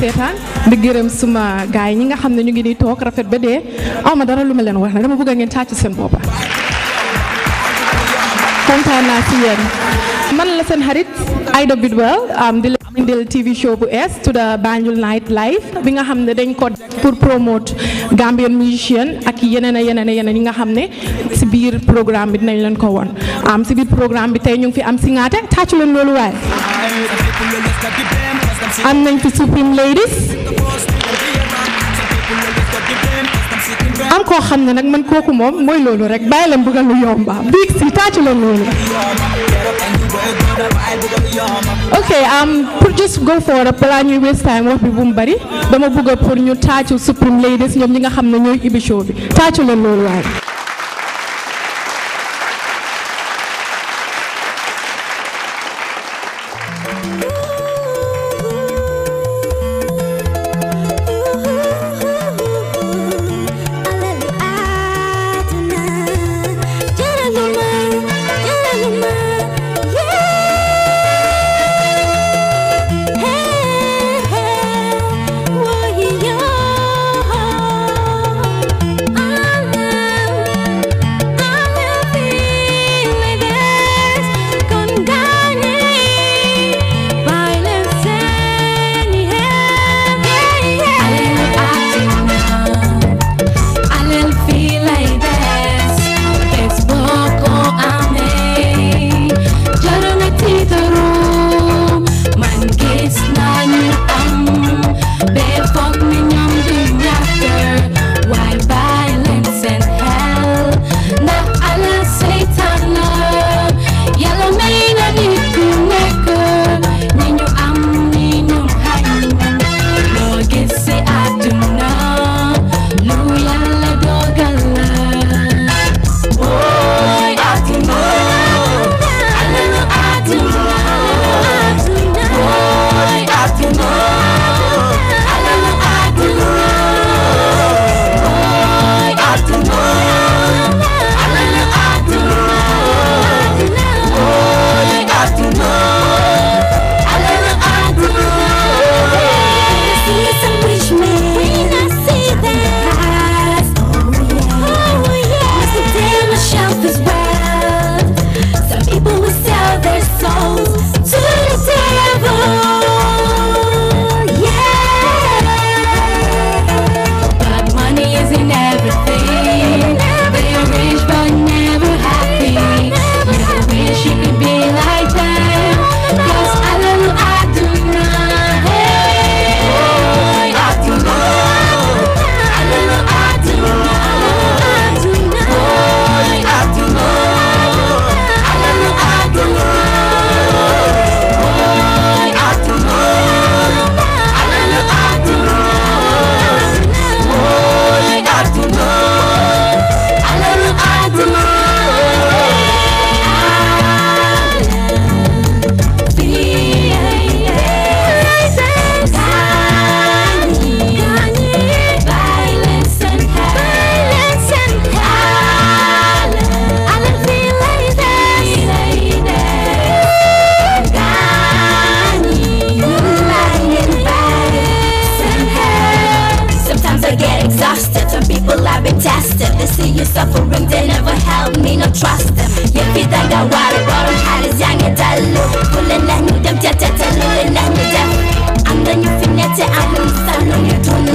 seetaan di gërëm suma gaay ñi nga xam ne ñu ngi nii toog rafet ba dee. Aw ma dara lu ma leen wax na dama bëgg ngeen tàcc seen boppa kontaan naa ci yéen. Man la seen xarit Aida Bidwell di leen indil TV show bu es tudda Banjul Night Live bi nga xam ne dañ ko pour promote Gambian musician ak yeneen a yeneen a yeneen yi nga xam ne si biir programme bi dinañ leen ko won. Am biir programme bi tey ñu ngi fi am si ngaate tàccu leen loolu waaye am nañ fi Supreme Ladies. Am koo xam ne nag man kooku moom mooy loolu rek. Bàyyi leen bëggal lu yomba. Biig si taacu leen loolu. Ok um, pour just go forward balaa ñuy waste time wax bi bu mu bari. Dama bëgg pour ñu taacu Supreme Ladies ñoom ñi nga xam ne ñooy ibi show bi. Taacu leen loolu waaye see you suffering, they never help me, no trust them. If you think I worry about them, how is young and dull. Pulling at me, them, jet, jet, I'm the new finesse, I'm the new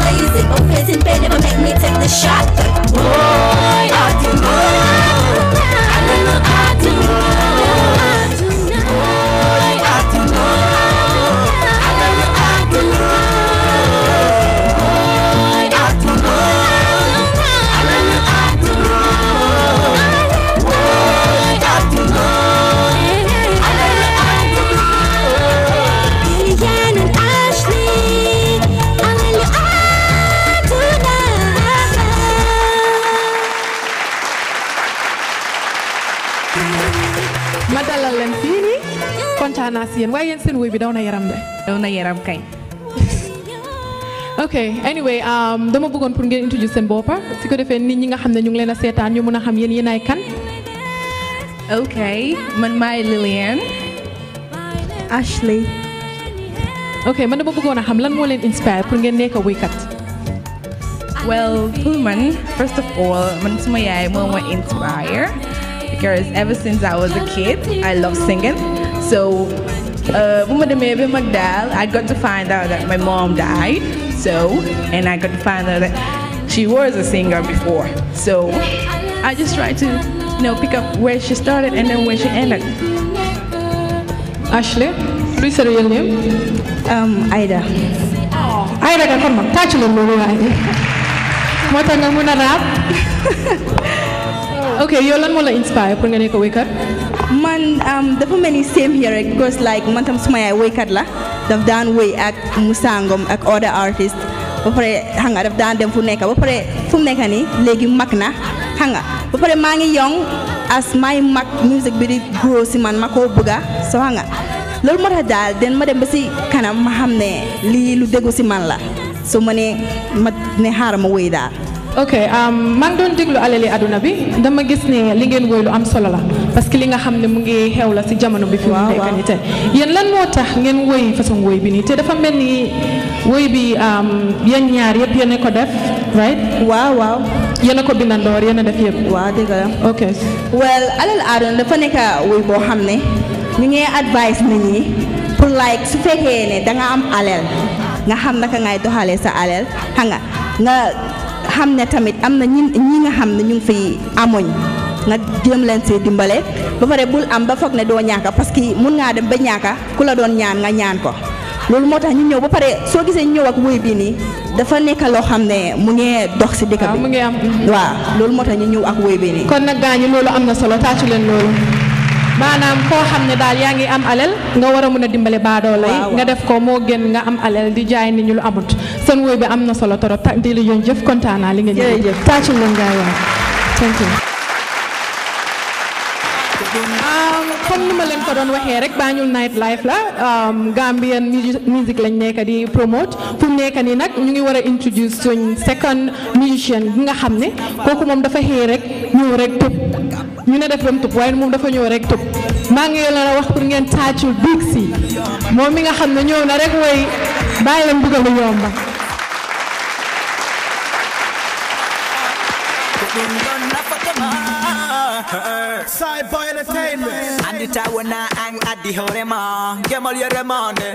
Ashley kontaan naa si yéen waaye yéen seen woy bi daw na yaram de. Daw na yaram kay. Ok anyway um, dama bëggoon pour ngeen introduce seen boppa. Su ko defee nit ñi nga xam ne ñu ngi leen a seetaan ñu mën a xam yéen yéen ay kan. Ok man maay Ashley. Ok man dama bëggoon a xam lan moo leen inspire pour ngeen nekk woykat. Well pour man first of all man suma yaay moo ma inspire because ever since I was a kid I love singing so uh, bu ma demee ba mag daal I got to find out that my mom died. So and I got to find out that she was a singer before. So I just try to you know pick up where she started and then where she ended. Ashley luy sa real name. Um, Aida. Ay ragal kon mag tàccu leen loolu waaye moo tax nga mën a rap. Ok yow lan moo la inspire pour nga nekk woykat man um, dafa mel ni same here rek because like man tam suma yaay woykat la daf daan woy ak Ngom ak other artist. Ba pare xam nga daf daan dem fu nekk ba pare fu mu nekk nii léegi mag na xam nga ba pare maa ngi young as may mag music bi di grow si man ma koo bëgga so xam loolu moo tax daal den ma dem ba si kanam ma xam ne lii lu déggu si man la. So ma ne ma ne xaaral ma woy daal. Ok maa ngi doon déglu alali aduna bi. Dama gis ne li ngeen woy lu am solo la. Parce que li nga xam ne mu ngi xew la si jamono bi fi mu nekk nii te yéen lan moo tax ngeen woy façon woy bi nii? Te dafa mel ni woy bi yéen ñaar yëpp yéen a ko def right? Waaw waaw. Yéen a ko bindandoor yéen a def yëpp waaw dëgg la. Ok. Well alal aaduna dafa nekk woy boo xam ne ñu ngi advice nit ñi pour like su fekkee ne da nga am alal nga xam naka ngay doxalee sa alal xam nga nga xam ne tamit am na ñi ñi nga xam ne ñu ngi fi amuñ nga jéem leen see dimbale. Ba pare bul am ba foog ne doo ñàkk parce que mun ngaa dem ba ñaaka ku la doon ñaan nga ñaan ko. Loolu moo tax ñu ñëw ba pare soo gisee ñëw ak woy bii nii dafa nekk loo xam ne mu ngi dox si dëkk waaw mu bi ngi am. Waaw loolu moo tax ñu ñëw ak woy bii nii. Kon nag gaañu loolu am na solo tàccu leen loolu. Maanaam koo xam ne daal yaa ngi am alal nga war a mun a dimbale baadoola yi nga def ko moo gën nga am alal di jaay nit ñu lu amut. Seen woy bi am na solo torop di la yoon jëf kontaan naa li nga ñëw tàccu thank you. Um, comme ni ma leen ko doon waxee rek Banjul night life la. Um, Gambian musi- music lañ nekk di promote. Fu mu nekk nag ñu ngi war a introduce suñ second musician bi nga xam ne kooku moom dafa xëy rek ñëw rek tëb. Ñu ne def ba mu tëb waaye moom dafa ñëw rek tëb. Maa ngi leen a wax pour ngeen tàccul biig si moom mi nga xam ne ñëw na rek woy bàyyi leen lu yomba. Cyber Entertainment. Andi tawana ang adi horema Gemol gale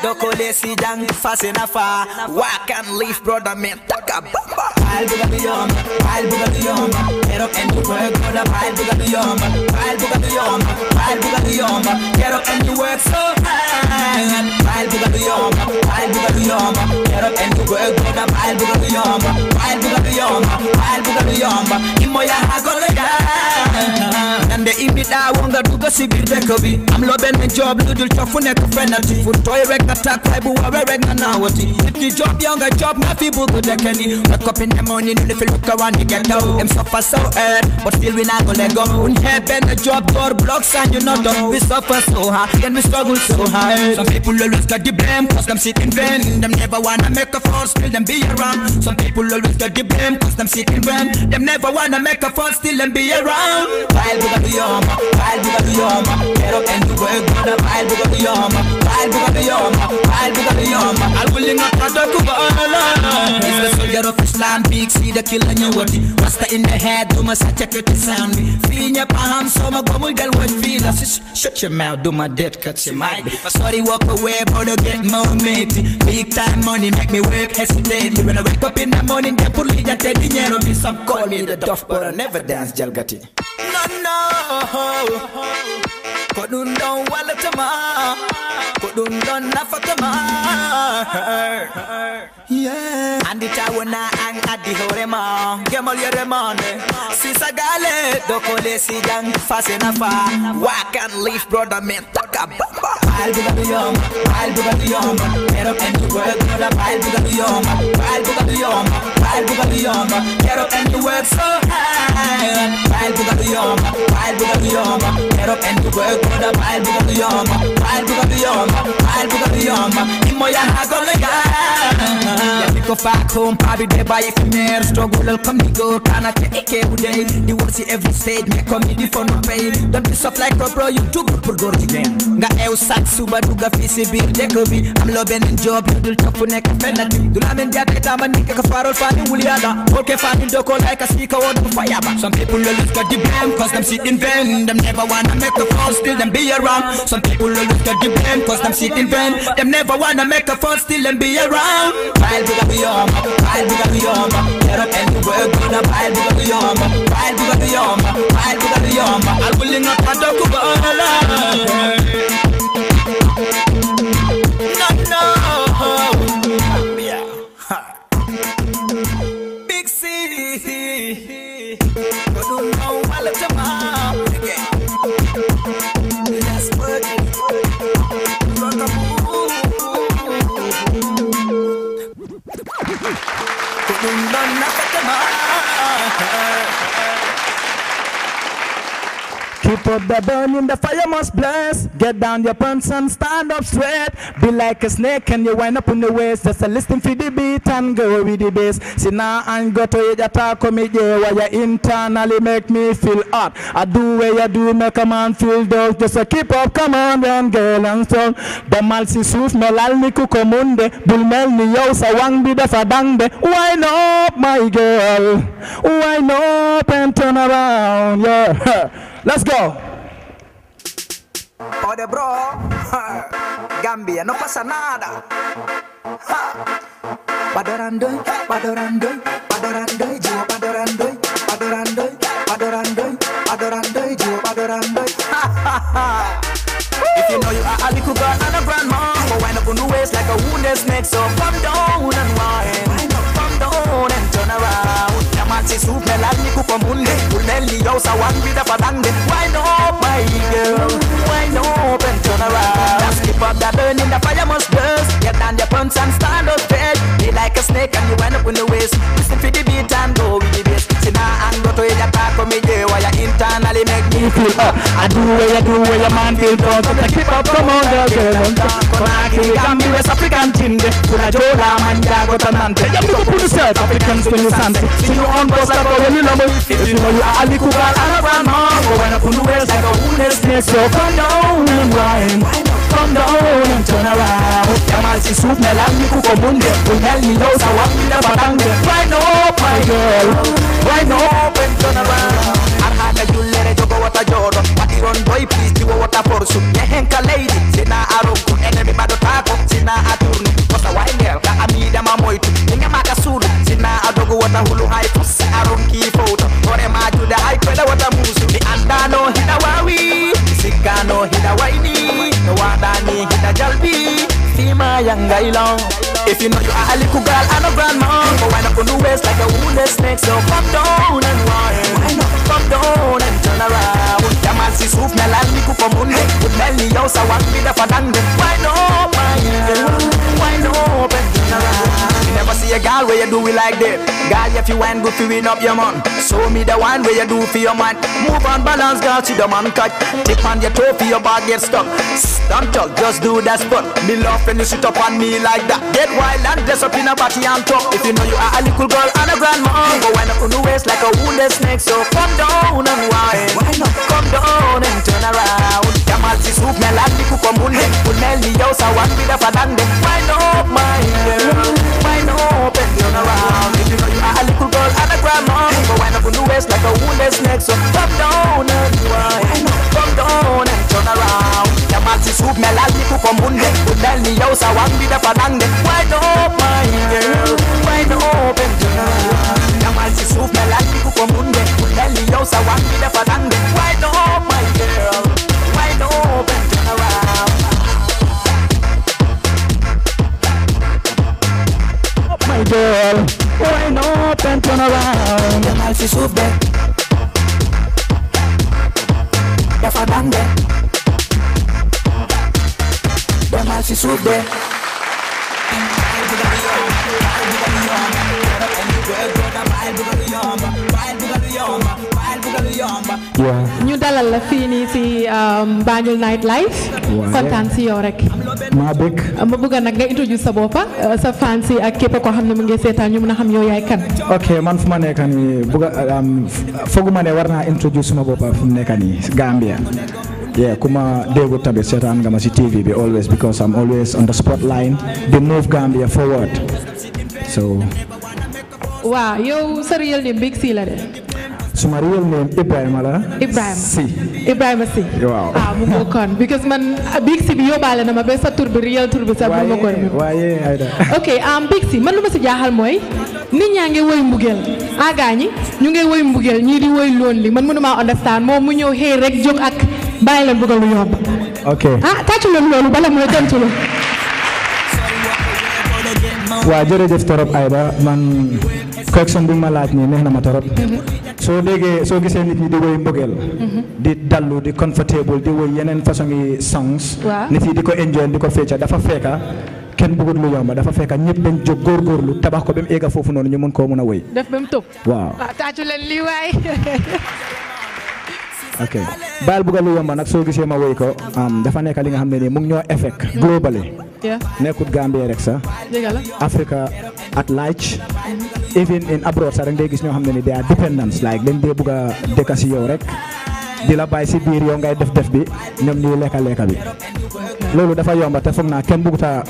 Dokole si jang fase na fa Walk and leave brother man Taka bamba Pile buga biyom Pile buga biyom up and do work brother Pile buga biyom Pile buga biyom Pile buga biyom up and do work so hard Pile buga biyom Pile buga biyom up and do work brother Pile buga biyom Pile buga biyom Pile buga biyom Imo ya hagolega nande imi da wonga duga si bir dëkk bi am loo benn job dul cofu nekk fenati fu tooy rek nga tak fay bu wawe rek nga naawati nit job yow nga job nga fi bugg dëkk ni wake up in the morning you fi look around the ghetto them suffer so hard but still we not gonna let go un have benn job door blocks and you not done. We suffer so hard then we struggle so hard. Some people always got the blame cause them sit in vain. Them never wanna make a fuss still them be around. Some people always got the blame cause them sit in vain. Them never wanna make a fuss still them be around. Pile buga biyoma, pile buga biyoma Get up and do work brother, pile buga biyoma Pile buga biyoma, pile buga biyoma Al willing up kada kuba alala It's the soldier of Islam, big see the killer nyawati Rasta in the head, do my such a pretty sound me. Finya paham so ma gomul del what feel? Shut your mouth, do my dead cut your mic Sorry walk away, brother get more matey Big time money make me work hesitate. When I wake up in the morning, they pull me that dinero me Some call me the duff, but I never dance jalgati. No, no Kodun don walatama Kodun don nafatama Yeah. Andi tawana ang adi horema Gemol yeremone Sisa gale Dokole si jang fase na fa ah. Walk and leave brother man Taka bamba Pile buga biyom Pile buga biyom Get up and do work brother. Pile buga biyom Pile buga biyom Pile wild boogaloo yumma. Get up and you work so hard. Wild boogaloo yumma, wild boogaloo yumma. Get up and you work for the wild boogaloo yumma, wild boogaloo yumma, wild boogaloo yumma. Imo ya hagole ga. Ya pick up back home, by if you mere struggle. Come the go, can I take care of day? The world see every stage, me comedy for no pay. Don't be soft like bro, you too good for go again. Nga eu sat suba duga fisi bir dekobi. I'm loving and job, do tough for neck penalty. Do la men diak eta man nika ka farol fani wuliada. Okay, fani doko like a speaker on the fire. Some people will look at the blame, cause them sit in vain. Them never wanna make a fuss, still them be around. Some people look at the blame, cause them sit in vain. Them never wanna make a fuss, still them be around. Wild booga beyoma, wild booga beyoma. Get up and work on a wild booga beyoma, wild booga beyoma, wild booga beyoma. I'm willing up a dog go on But don't know nothing Keep up the burning, the fire must blast. Get down your pants and stand up straight. Be like a snake and you wind up in the waist. Just a listen for the beat and go with the bass. See now and go to your talk me yeah, why you internally make me feel hot. I do where you do, make a man feel dull. Just a keep up, come on, young girl and strong. The mal si suf melal ni kukomunde. Bulmel ni yo sa wang bi dafa dangde. Wind up, my girl. Wind up and turn around, yeah. Let's go. Oh, Ode bro, Gambia, no pasa nada. Padorandoy, padorandoy, padorandoy, jiwa padorandoy, padorandoy, padorandoy, padorandoy, jiwa padorandoy. If you know you are a little girl and a grandma, but wind up on the waist like a wounded snake, so come down and wine, come down and turn around. Yamansi soup melal ni kuko munde, uleli yo sa wan vida padande. Wind up my girl, wind up and turn around. Just keep up that burning, the fire must burst. Get down your pants and stand up straight. Be like a snake and you wind up on the waist. Listen for internally make me feel up. I do where you do where your man feel proud. But keep up, come on, girl, girl. Konaki, Gambi, West African Tinde. Kuna Jola, Manja, Gotanante. You pick up on the South Africans when you stand. See you on boss like when you love. If you know you are a little girl and a grandma, go up on the waist like a wounded snake. So come down and wine. Come down and turn around. Yamal si soup me lang ni kuko munde. Unel ni yo sa wang ni na batange. Wind up, my girl. Wind up and turn around. Jullere jogo wata jodo Patiron boy please diwo porsu Yehenka lady Sina arungu enemy bado tako Sina aturnu Kosa waingel ka amida mamoitu Ninga maka sulu Sina adogo wata hulu haifu Si arunki foto Ore majuda haikweda wata musu Ni andano hida wawi Sikano hida waini No wadani hida jalbi Fima yanga ilong If you know you are a little girl and a grandma Go wind up on the waist like a wounded snake? So come down and wine. Come down and turn around? Yaman si suf melal ni kuko munde Udmel ni yaw sa wang bida padangde Wind up my girl. Wind up and turn around never see a girl where you do it like that. Girl if you wine good fi win up your man. Show me the wine where you do for your man. Move on balance girl see the man cut. Tip on your toe for your bar get stuck. Stand tall just do that spot. Me love when you sit up on me like that. Get wild and dress up in a party and top If you know you are a little girl and a grandma Go wind up on the waist like a wounded snake. So come down and wine. Come down and turn around. Yamal si soup melal ni kuko munde Unel ni yaw sa wan bida padande Wind up my girl. Wind up and turn around. If you know you are a little girl and a grandma. Go wind up on the waist like a wounded snake? So come down and wine. Come down and turn around. Yamal si soup melal ni kuko munde Unel ni yaw sa wan bida padande Wind up my girl? Wind up and turn around? Yamal si soup melal ni kuko munde Unel ni yaw sa wan bida padande Wind up my girl my girl. Wind up and turn around. Yamal si soup de Ya padande Yamal si soup de Yeah. ñu dalal la fii nii si um, Banjul night life kontaan si yow rek. Maa bëgg ma bëgg nag nga introduce sa boppa uh, sa fan si ak képp koo xam ne mu ngi seetaan ñu mën a xam yow yaay kan. Ok man fu ma nekk nii bëgg um, fooguma ne war naa introduce suma boppa fu mu nekk nii Gambia. Yeah, kuma Daegu Tabit Setan Gamasi TV be always because I'm always on the spotlight. They move Gambia forward. So waaw yow sa real name Big C la de suma real name Ibrahima la Ibrahima si. Ibrahima si. Waaw. ah mu ngi kon because man uh, Big C bi yóbbaale na ma ba sa tur bi real tur bi sax waaye waaye Aida. Ok am Big C man lu ma si jaaxal mooy nit ñaa ngi woy mbugeel ah gaa ñi ñu ngi woy mbugeel ñii di woy loon li man mënuma understand moom mu ñëw xëy rek jóg ak bàyyi leen bëggal lu yomb. Ok. Ah tàccu leen loolu bala mooy tontu la waa jërëjëf torop Aida. Man correction bi ma laaj nii neex na ma torop. soo déggee soo gisee nit ñi di woy mbëggeel di dallu di comfortable di woy yeneen façon yi songs nit yi di ko enjoy di ko fecca dafa fekka kenn bëggut lu yomba dafa fekka ñëpp dañ jóg góorgóorlu tabax ko ba mu egga foofu noonu ñu mun koo mun a woy. Def ba mu tëb waaw. Ah leen lii waay. ok. Baal bëgga lu yomba nag soo gisee ma woy ko. Dafa nekk li nga xam ne nii mu ngi ñoo effect globally. Nekkut Gambie rek sax. Africa at large. Even in abroad sax rek day gis ñoo xam ne ni they are dependence like dañ dee bugg a si yow rek. Di la bàyyi si biir yow ngay def def bi ñoom ñuy lekka lekka bi. Loolu dafa yomba te foog naa kenn bugguta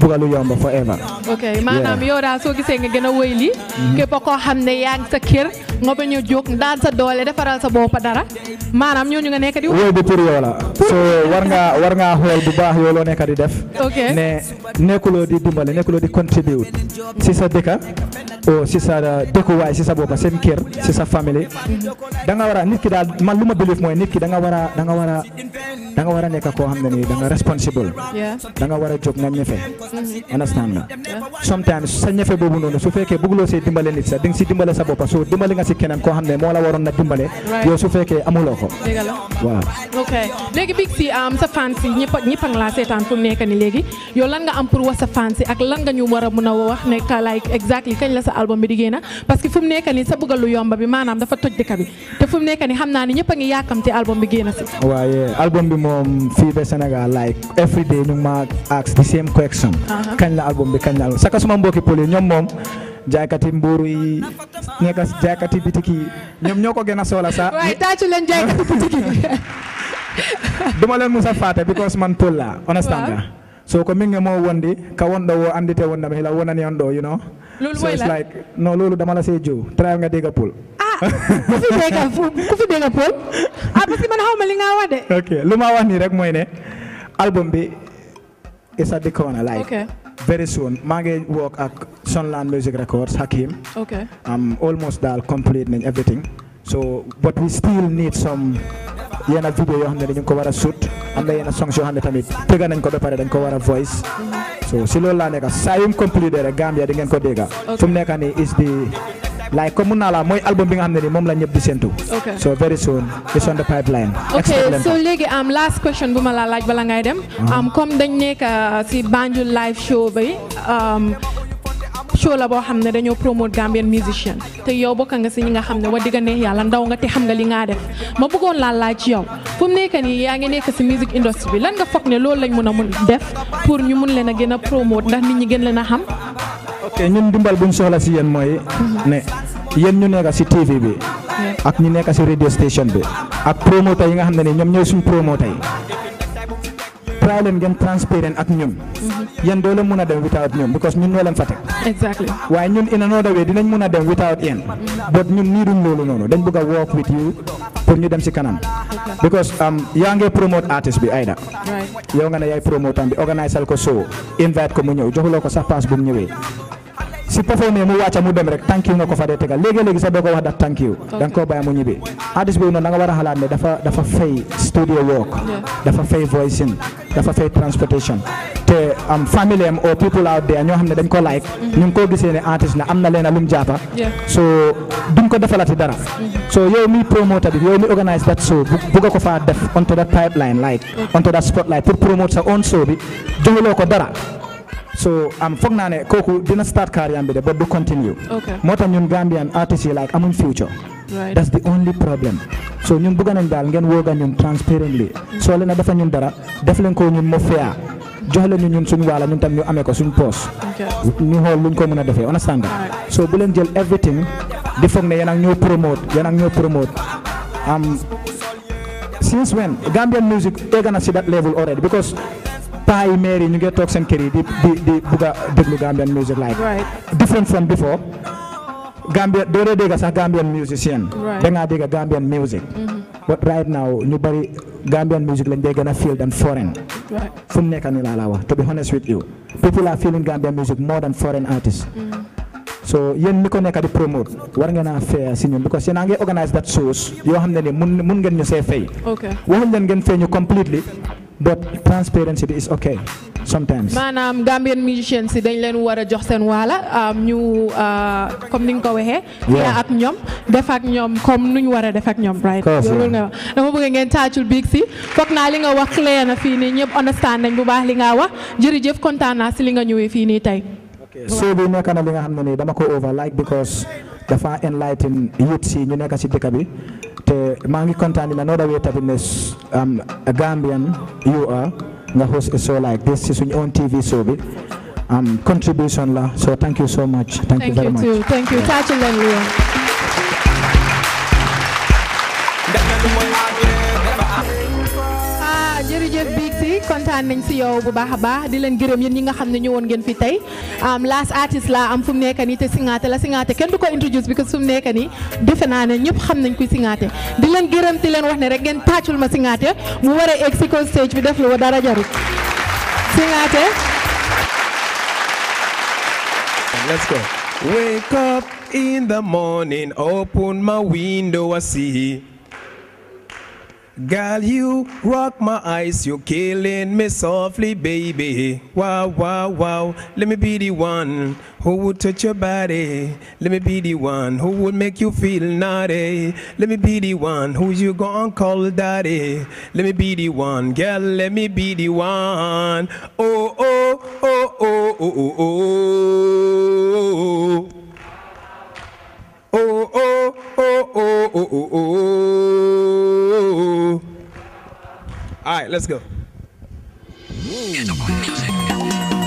bugga lu yomba forever ok maanaam yow daal soo gisee nga gën a woy li képp koo xam ne yaa ngi sa kër nga bañ a jóg daan sa doole defaral sa bopp dara maanaam ñooñu nga nekk di woy bi pour yow la. So war ngaa war ngaa xool bu baax yow loo di def. Ne nekkuloo di dimbale nekkuloo di contribute si sa dëkka. O si sa dëkkuwaay si sa boppa seen kër si sa famille da nga war a nit ki daal man lu ma believe mooy nit ki da nga war a da nga war a da nga war a nekk koo xam ne nii da nga responsible. Da nga war a jóg nga ñefe. Understand nga? Sometimes sa ñefe boobu noonu su fekkee bëgguloo see dimbale nit sa di nga si dimbale sa boppa so dimbale nga si keneen koo xam ne moo la waroon na dimbale Right. yow su fekkee amuloo ko. Waaw. Ok. Léegi Big C am sa fans yi ñëpp ñëpp a ngi laa seetaan fu mu nekk ni léegi. Yow lan nga am pour wax sa fans yi ak lan nga ñu war a mën a wax ne ka like exactly kañ la sa album bi di génn parce que fu mu nekk ni sa bëggal lu yomba bi maanaam dafa toj dëkk bi. Te fu mu nekk ni xam naa ni ñëpp a ngi album bi génn si. Waaye album bi moom fii ba Sénégal like every day ñu ma ask the same question. Aha. kañ la album bi kañ la album saka suma mbokki pël yi ñoom moom jaaykati mbuuru yi nekk jaaykati bitiki yi ñoom ñoo ko gën a soxla sax waaye tàccu leen jaaykati boutique yi. Duma leen musa faate because man pël la understand nga? So ko minge mo wondi ka wonɗo wo andite wondam hila wonani on ɗo you know Loolu so mooy like loolu dama la see jow try nga dégg pël ku fi dégg fu- ku fi dégg pool? Ah parce que man xaw ma li nga wax de. Ok lu ma wax nii rek mooy ne album bi is at the corner like very soon. Maa ngi work ak Sunland Music Records Hakim. Ok. Almost daal complete nañ everything. So but we still need some yenn vidéo yoo xam ne dañu ko war a shoot am na yenn songs yoo xam ne tamit tëgga nañ ko ba pare dañ ko war a voice. So si loolu laa nekk saa yu mu rek Gambia di ngeen ko dégga. Fu mu nekk nii is the like comme mun naa la mooy album bi nga xam ne nii moom la ñëpp di séntu. So very soon it's on the pipeline. Ok so léegi am last question bu ma la laaj bala ngay dem. Am comme dañ nekk si Banjul live show bi um, show la boo xam ne dañoo promote Gambian musician. Te yow bokk nga si ñi nga xam ne wax dëgg neex yàlla ndaw nga te xam nga li nga def. Ma bëggoon laa laaj yow fu mu nekk nii yaa ngi nekk si music industry bi lan nga foog ne loolu lañ mun a mun def pour ñu mun leen a gën a promote ndax nit ñi gën leen a xam? Ok ñun dimbal buñ soxla si yéen mooy ne yéen ñu nekk si TV bi ak ñu nekk si radio station bi ak promoteur yi nga xam ne ni ñoom ñooy suñ promoteur yi try leen ngeen transparent ak ñun yéen doo leen mun a dem without ñun because ñun ñoo leen fa teg. Exactly. Waaye ñun in another way dinañ mun a dem without yéen. But ñun nii duñ loolu noonu. Dañ bëgg a work with you pour ñu dem si kanam. Because um, yaa ngi promote artist bi Aida. Yow nga ne yaay am bi organisal ko show invite ko mu ñëw joxuloo ko sax pass bu mu ñëwee. Si performé mu wàcca mu dem rek thank you nga ko fa dee tegal. Léegi-léegi sax doo ko wax dat thank you. Da nga koo bàyyi mu ñibbi. Artiste boobu noonu da nga war a xalaat ne dafa dafa fay studio work. Dafa fay voicing. Dafa fay transportation. Te am family am or people out there ñoo xam ne dañ ko like. Ñu ngi koo gisee ne artiste am na leen a lum jàppa. So duñ ko defalati dara. So yow mi promoter bi yow mi organise that show bugga ko faa def onto that pipeline like onto that spotlight pour promote sa own show bi joxuloo ko dara. So am foog naa ne kooku dina start carrière bi de but du continue. Moo tax ñun Gambian artistes yi like amuñ future. That's the only problem. So ñun bëgg nañ daal ngeen wooga ñun transparently. Soo leen a defa ñun dara def leen ko ñun mo fair jox leen ñu ñun suñu waala ñun tam ñu amee ko suñu poos ñu xool luñ ko mën a defee understand? So bu leen jël everything di foog ne yéen ak ñoo promote yéen ak ñoo promote. Am since when? Gambian music egg na si that level already because paa yi maire yi ñu ngi toog seen kër yi di di di bugg a déglu Gambian music like different from before. Gambia doo dee dégg sax Gambian musician. Right. da ngaa dégg Gambian music. But right now ñu bari Gambian music lañ dee gën a feel than foreign. Fu mu nekk nii laa la wax to be honest with you. People are feeling Gambian music more than foreign artists. So yéen ñi ko nekk di promote war ngeen a fair si ñun because yéen a ngi organise that shows yoo xam ne ni mun mun ngeen ñu see fay. Waxuñ leen ngeen fay ñu completely. But transparency is okay sometimes maanaam Gambian musicians si dañ leen war a jox seen waala ñu ah, comme ni nga ko waxee. Yaa ak ñoom def ak ñoom comme nuñ war a def ak ñoom. right loolu nga wax dama bëgg ngeen taacul biig si foog naa li nga wax clear na fii nii ñëpp understand nañ bu baax li nga wax jërëjëf kontaan naa si li nga ñëwee fii nii tey. so bi nekk na li nga xam ne nii dama ko over like because dafa enlighten youth si ñu nekk si dëkk bi te maa ngi kontaan in another way tamit ne am um, a Gambian you are nga host a show like this si suñu own TV show bi am contribution la so thank you so much thank, thank you very you much too thank you taacul leen lu kontaan nañ si yow bu baax a baax di leen gërëm yéen ñi nga xam ne ñëwoon ngeen fi tey last artist laa am fu mu nekk nii te Singaate la Singaate kenn du ko introduce because fu mu nekk nii defe naa ne ñëpp xam nañ kuy Singaate di leen gërëm di leen wax ne rek ngeen tàccul ma Singaate mu war a si kaw stage bi def lu dara jarut Singaate Let's go. Wake up in the morning, I. Girl, you rock my eyes, you're killing me softly, baby. Wow, wow, wow. Let me be the one who would touch your body. Let me be the one who would make you feel naughty. Let me be the one who you gonna call daddy. Let me be the one, girl, let me be the one. Oh, oh, oh, oh, oh, oh. Oh, oh, oh, oh, oh, oh, oh. All right, let's go. Let's go.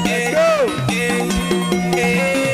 Hey, hey.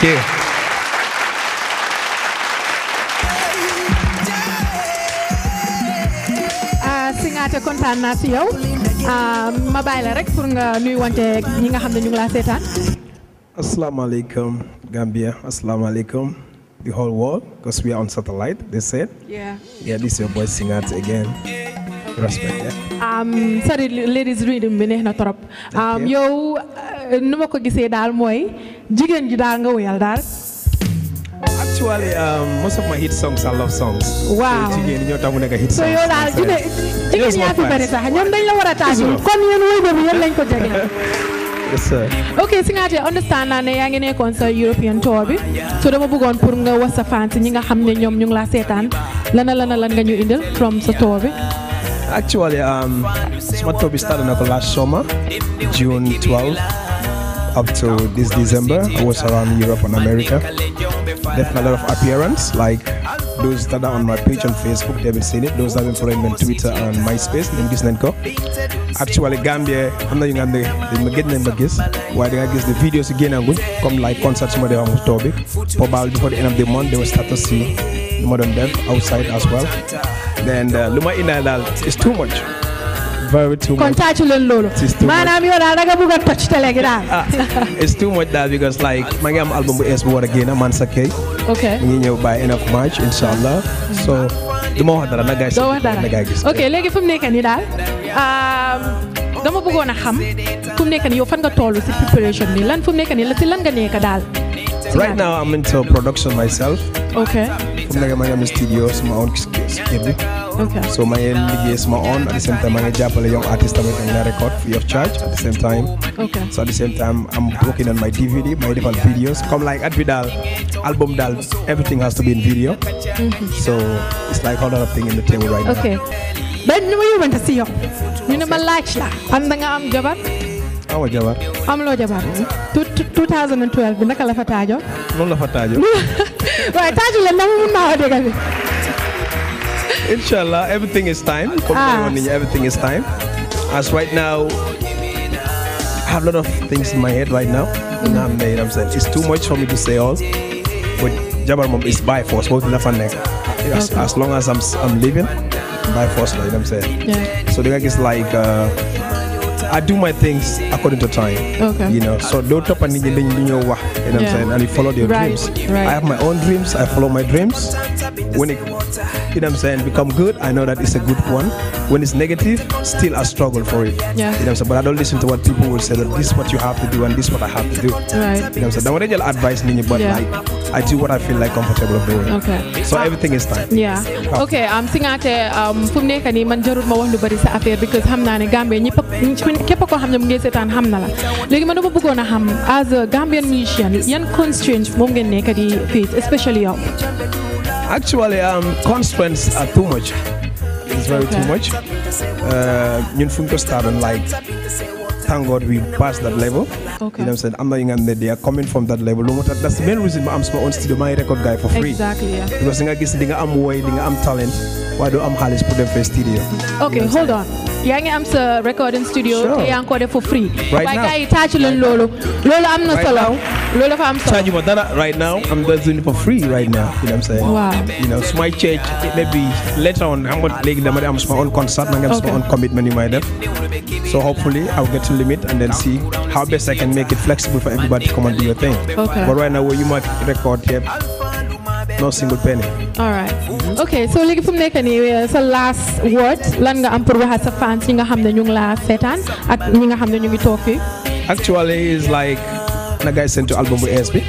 Thank you. ah Singaate kontaan naa si yow ah ma bàyyi la rek pour nga nuy wante ñi nga xam ne ñu ngi laa seetaan. Assalamu alaikum, Gambia. Assalamu alaikum, the whole world, because we are on satellite, they said. Yeah. Yeah, this is your boy Singat again. Respect, yeah. Um, sorry ladies reading bi neex na trop um, you. yow nu ma ko gisee daal mooy jigéen ji daal nga wéyal daal Actually, um, most of my hit songs are love songs. Wow. So, jigéen ñoo tax mu nekk hit so songs. yow daal So, jigéen jigéen ñaa fi bëri sax ñoom dañ la war a tàggu Yes, kon yéen wéy boobu yéen lañ ko Yes, sir. ok Singaate understand ne yaa ngi nekkoon sa European tour bi so dama bëggoon pour nga was sa fans ñi nga xam ne ñoom ñu ngi laa seetaan lana lana lan nga ñu indil from sa tour bi Actually, um, my tour started na ko last summer, June 12 up to this December. I was around Europe and America. Def a lot of appearance, like those that are on my page on Facebook, they haven't seen it. Those that have been following me on Twitter and MySpace, them gis nañ ko. Actually, Gambia, I'm na ñu nga xam ne dañ ma gën nañ ma gis waaye da nga gis the videos yi génnagul come like concerts ma def am tour bi. Probably before the end of the month, they will start to see ma doon outside as well. Then uh, lu ma indaale is too much. Very too kon much. tàccu leen loolu It's too much. maanaam yow daal da nga bëgg a toj télé gi daal Ah, it's too much that because like maa ngi am album bu ees bu war a génn man sa ok mu ngi ñëw by end of March inshallah. So du ma wax dara na gaay doo wax dara na gaay gis ok léegi fu mu nekk nii daal um, dama bëggoon a xam fu mu nekk nii yow fan nga toll si preparation bi lan fu mu nekk nii la si lan nga nekk daal. right now I'm into production myself. Ok fu mu nekk maa ngi am studio sama own kii bi ok so maa ngi liggéey sama own at the same time maa ngi jàppale young artist tamit ak nga record free of charge at the same time. Ok so at the same time I'm working on my DVD may defal videos. Comme like at bi daal album daal everything has to be in video. Mm-hmm. So it's like all other thing in the table right now. Ok ba ñu ma yóbbante si yow ñu ne ma laaj la am da nga am jabar awa jabar am loo jabar. Two- two- 2012 bi naka la fa taajo. Noonu la fa taajo. Waaye taaju leen dama mun naa bi. Inshallah, everything is time. Ah. everything is time. As right now, I have a lot of things in my head right now. You know what I'm saying? It's too much for me to say all. But Jabbar Mom is by force. Both in the neck. As, Okay. as long as I'm I'm living, by force, like you know what I'm saying. Yeah. So the guy is like, uh, I do my things according to time. Okay. You know, so don't top and you know what I'm saying, and you follow your Right, dreams. right. I have my own dreams. I follow my dreams. When it, you know what I'm saying, become good, I know that it's a good one. When it's negative, still I struggle for it. Yeah. You know what I'm saying, but I don't listen to what people will say that this is what you have to do and this is what I have to do. Right. You know what I'm saying. Don't really advise me, but Yeah. like I do what I feel like comfortable doing. Okay. So everything is time. yeah ok am Singateh um, fu mu nekk nii man jarul ma wax lu bari sa affaire because xam naa ne Gambie ñëpp képp koo xam ne mu ngi seetaan xam na la léegi man dama bëggoon a xam as a Gambian musician yan constraints moom ngeen nekk di face especially yow. Actually, um, constraints are too much. It's very too much. Uh, ñun fu ñu ko start on like, thank God we passed that level. Okay. You know what I'm saying? I'm not even they are coming from that level. That's the main reason I'm my own studio, my record guy for free. exactly yeah. Because nga gis di nga am way, di nga am talent, why do am xaalis pour dem fa studio? ok hold on yaa ngi am sa recording studio Sure. te yaa ngi ko def for free. Right waaye gars yi tàccu leen loolu loolu am na solo now. Loolu dafa am solo. Charge ma dara right now, I'm just doing it for free right now. You know what I'm saying? Wow. You know, so my church, maybe later on, I'm going to dama am my own concert, I'm going to my own commitment in my def. So hopefully I'll get to limit and then see how best I can make it flexible for everybody to come and do your thing. Okay. But right now, where you might record here, no single penny. all right ok so léegi fu mu nekk nii sa last word lan nga am pour wax sa fans ñi nga xam ne ñu ngi laa seetaan ak ñi nga xam ne ñu ngi toog fii. Actually, it's like na guy sent to album with ASB.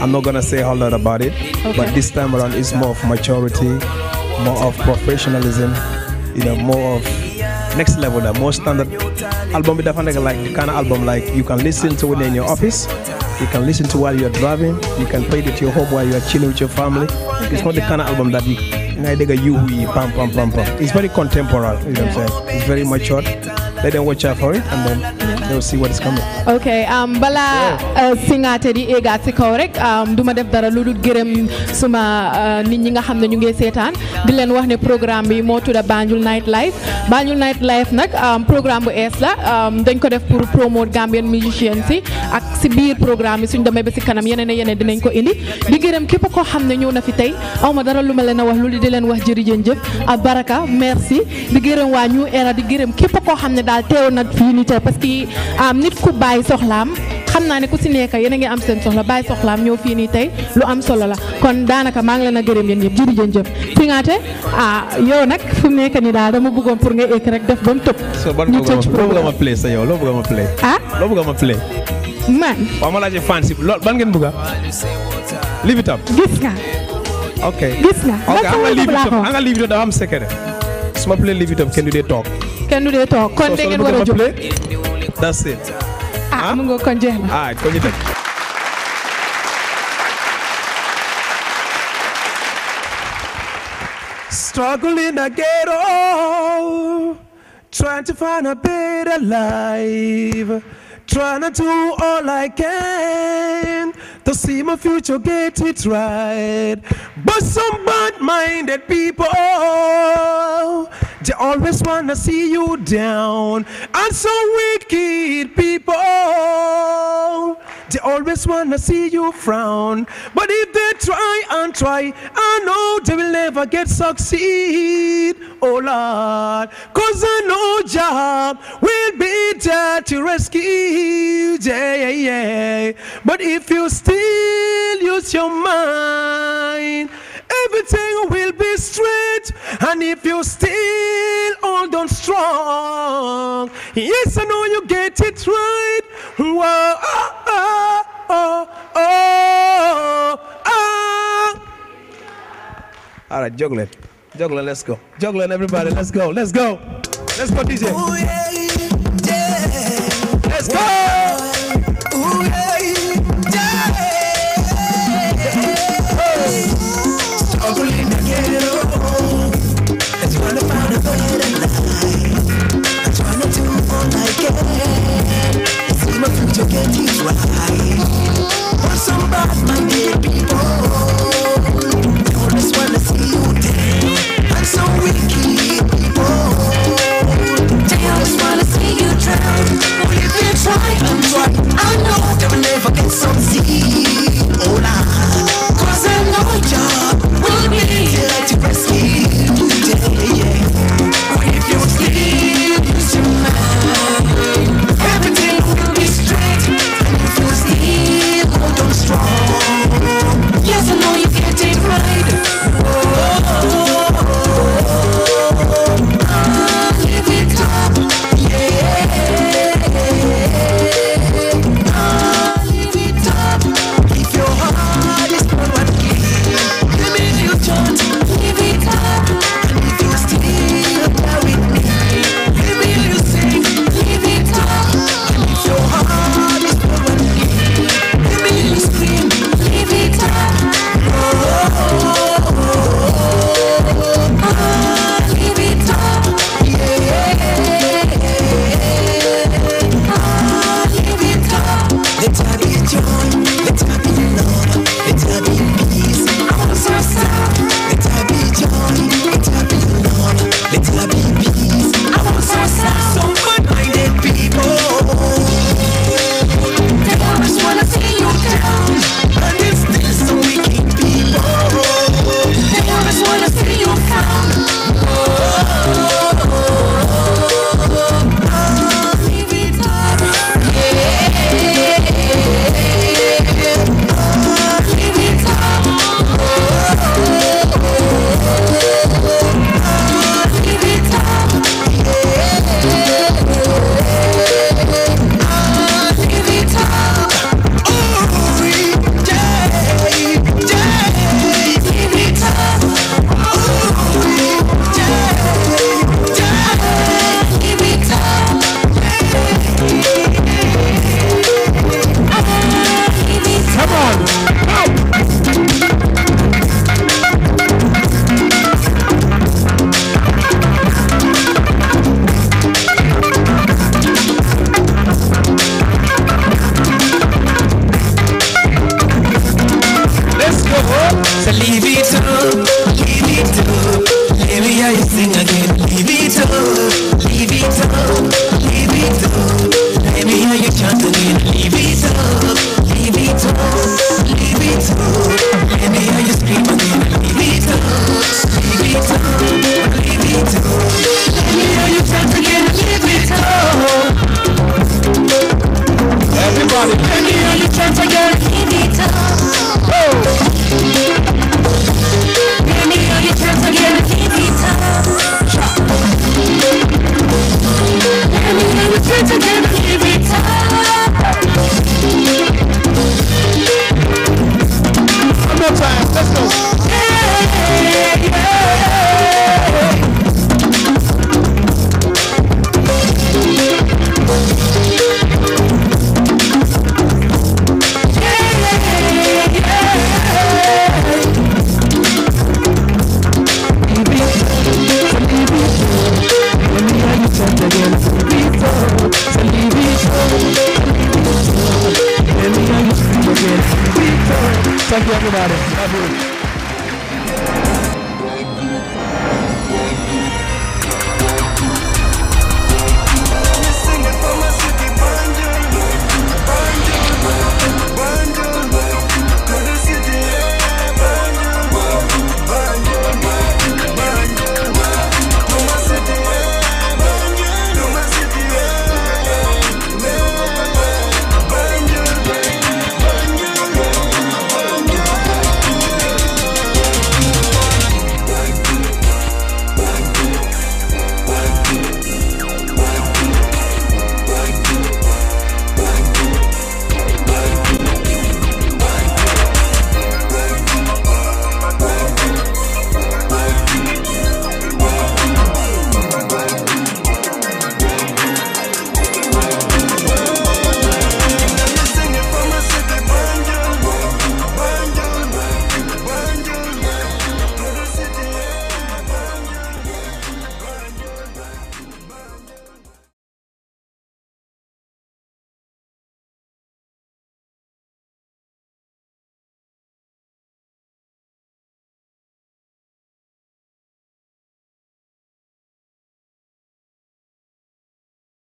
I'm not gonna say a whole lot about it, Okay. but this time around it's more of maturity, more of professionalism, you know, more of next level, the more standard album. With like the kind of album like you can listen to it in your office, you can listen to while you're driving, you can play it at your home while you're chilling with your family. It's not the kind of album that you. Dig a you pam pam pam pam. It's very contemporary. You know what I'm saying? It's very matured. Let them watch out for it, and then they'll see what is coming. ok balaa uh, singaate di éegaat si kaw rek um, du ma def dara lu dul gërëm suma uh, nit ñi nga xam ne ñu ngi seetaan. Di leen wax ne programme bi moo tudda Banjul Night Life Banjul Night Life nag um, programme bu ees la um, dañ ko def pour promote Gambian musicians si ak si biir programme bi suñ demee ba si kanam yeneen yeneen dinañ ko indi. Di gërëm képp koo xam ne ñëw na fi tey aw ma dara lu ma leen a wax lu di leen wax jërëjëf ak baraka merci. Di gërëm waa New Era di gërëm képp koo xam ne daal teew na fii nii tey parce que am nit ku bàyyi soxlaam xam naa ne ku si nekk yéen a ngi am seen soxla bàyyi soxlaam ñëw fii nii tey lu am solo la kon daanaka maa ngi leen a gërëm yéen ñëpp jërëjëf Singaate ah yow nag fu mu nekk nii daal dama bëggoon pour nga éeg rek def ba mu tëb ñu tëj loo bëgg programme ma play sa yow loo bëgg ma play. ah loo bëgg ma play. man waaw ma laajee fan si lool ban ngeen bëgg a. leave it up. gis nga ok. gis nga ok xam nga leave it up dafa am secret. su ma play leave it up kenn du dee toog. Kenn du dee toog kon So, da so ngeen lu war a jóg play. that's it. ah mu nga kon jeex na ah ko ñu teg. Struggle in the ghetto, trying to find a better life. Trying to do all I can to see my future get it right. But some bad-minded people, they always wanna see you down. And some wicked people, they always wanna see you frown. But if they try and try, I know they will never get succeed. Oh Lord, cause I know job will be there to rescue. Yeah, yeah, yeah. But if you still use your mind, everything will be straight. And if you still hold on strong, yes, I know you get it right. Whoa, oh, oh, oh, oh, oh. All right, juggling. Juggling, let's go. Juggling, everybody, let's go. Let's go. Let's go, DJ. Let's go. Yes, I know you just wanna see you try and so witty you know I want to tell you wanna see you try when you gonna try I know what i never get it